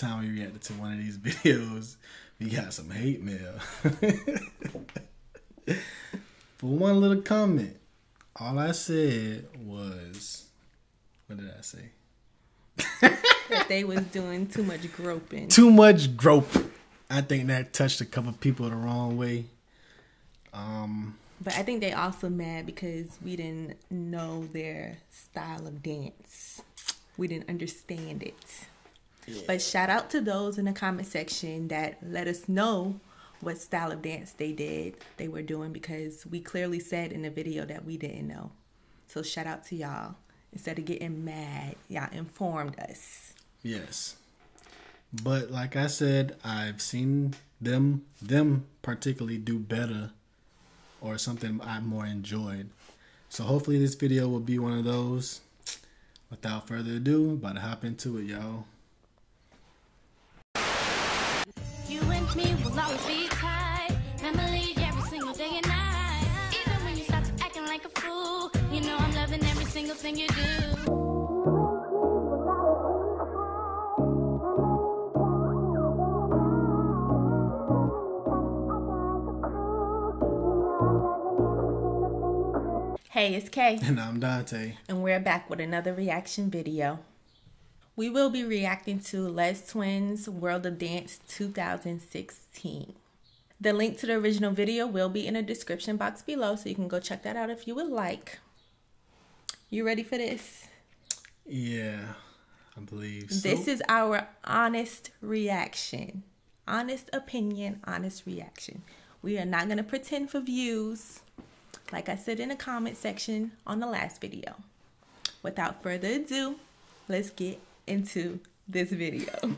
time we reacted to one of these videos, we got some hate mail. For one little comment, all I said was, what did I say? that they was doing too much groping. Too much groping. I think that touched a couple people the wrong way. Um, but I think they also mad because we didn't know their style of dance. We didn't understand it. Yeah. But shout out to those in the comment section that let us know what style of dance they did, they were doing because we clearly said in the video that we didn't know. So shout out to y'all. Instead of getting mad, y'all informed us. Yes. But like I said, I've seen them them particularly do better or something I more enjoyed. So hopefully this video will be one of those. Without further ado, about to hop into it, y'all. You me will always be tight. Family every single day and night. Even when you start acting like a fool, you know I'm loving every single thing you do. Hey, it's Kae. And I'm Donte. And we're back with another reaction video. We will be reacting to Les Twins World of Dance 2016. The link to the original video will be in the description box below, so you can go check that out if you would like. You ready for this? Yeah, I believe so. This is our honest reaction. Honest opinion, honest reaction. We are not going to pretend for views like I said in the comment section on the last video. Without further ado, let's get into this video.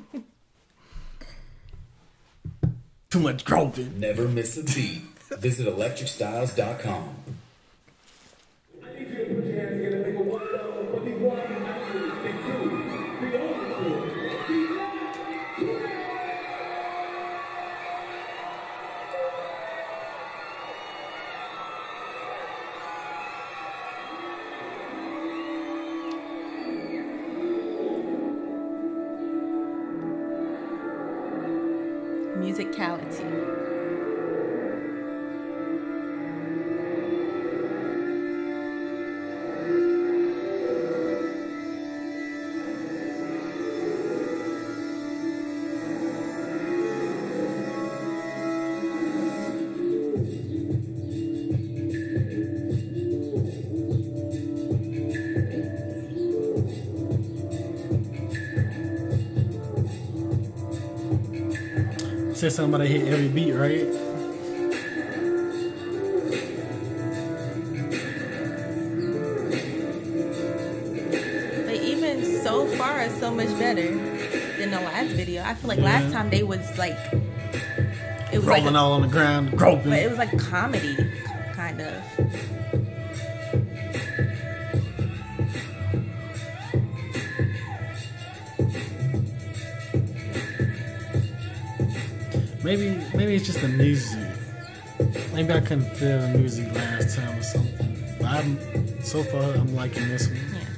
Too much groping. Never miss a beat. Visit electricstyles.com. said something about I hit every beat, right? But even so far, it's so much better than the last video. I feel like yeah. last time they was like it was rolling like a, all on the ground, groping. But it was like comedy, kind of. Maybe maybe it's just the music. Maybe I couldn't feel the music last time or something. But I'm so far I'm liking this one. Yeah.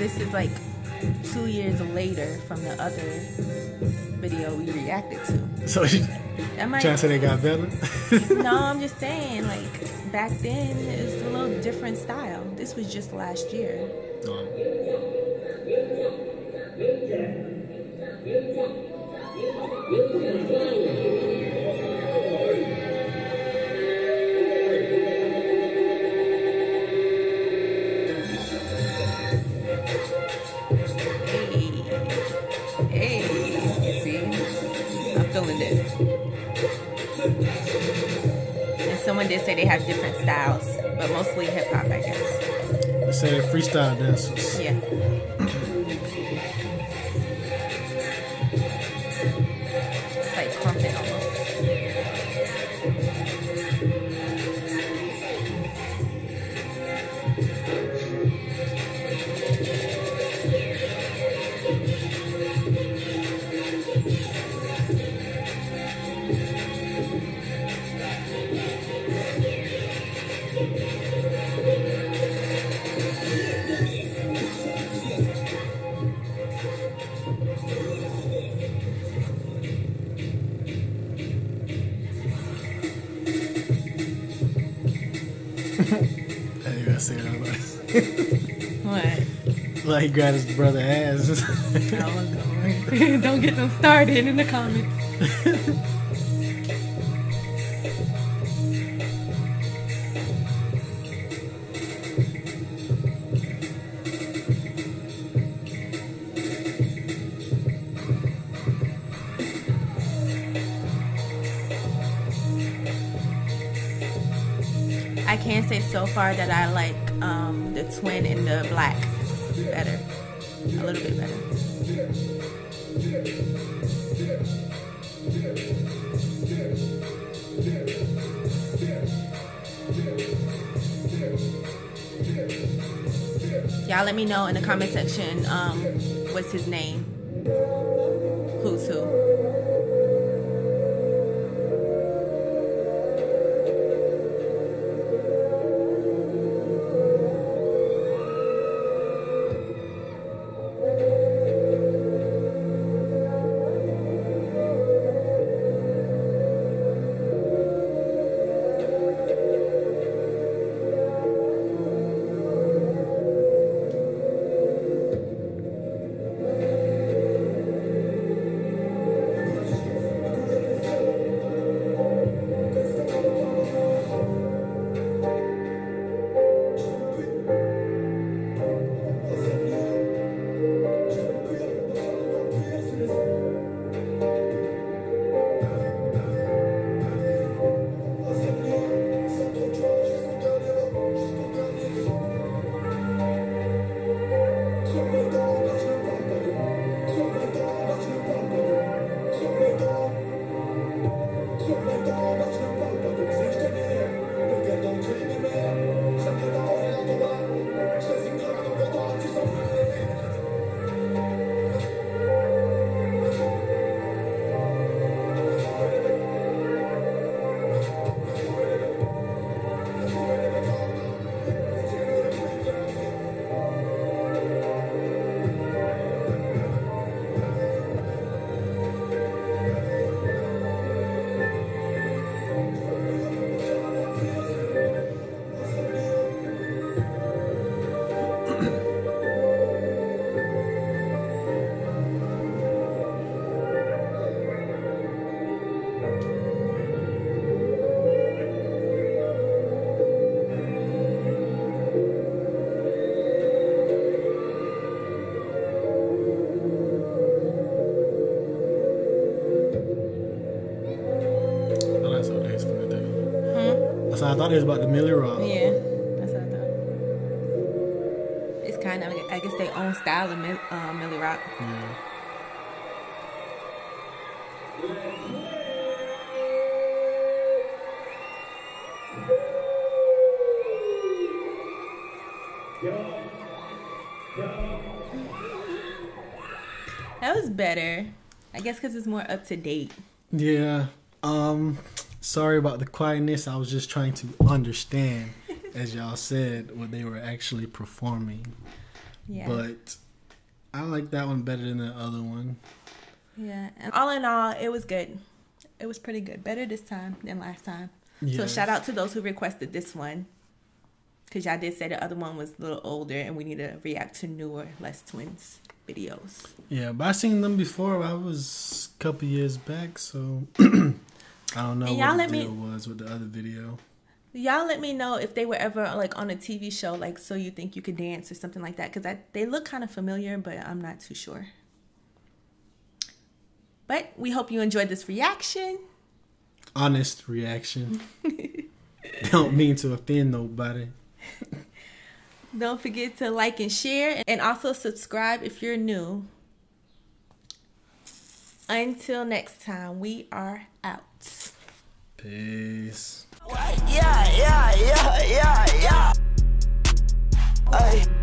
This is like two years later from the other video we reacted to. So you might, trying to say they got better? no, I'm just saying like back then it was a little different style. This was just last year. Oh. Did say they have different styles, but mostly hip hop, I guess. They say they're freestyle dancers. Yeah. Hey, you gotta say that. What? like he grabbed his brother ass. Oh, Don't get them started in the comments. can say so far that I like um, the twin and the black better, a little bit better. Y'all let me know in the comment section um, what's his name. Who's who? So I thought it was about the Milly Rock. Yeah, that's what I thought. It's kind of, I guess, their own style of uh, Milly Rock. Yeah. That was better. I guess because it's more up to date. Yeah. Um sorry about the quietness. I was just trying to understand, as y'all said, what they were actually performing. Yeah. But I like that one better than the other one. yeah. And all in all, it was good. It was pretty good. Better this time than last time. So shout out to those who requested this one. Because y'all did say the other one was a little older and we need to react to newer Les Twins videos. Yeah, but I seen them before. I was a couple years back, so I don't know y'all let me, was with the other video. Y'all let me know if they were ever like on a TV show, like So You Think You Could Dance or something like that, because they look kind of familiar, but I'm not too sure. But we hope you enjoyed this reaction. Honest reaction. don't mean to offend nobody. Don't forget to like and share, and also subscribe if you're new. Until next time, we are out. Peace. Yeah, yeah, yeah, yeah, yeah.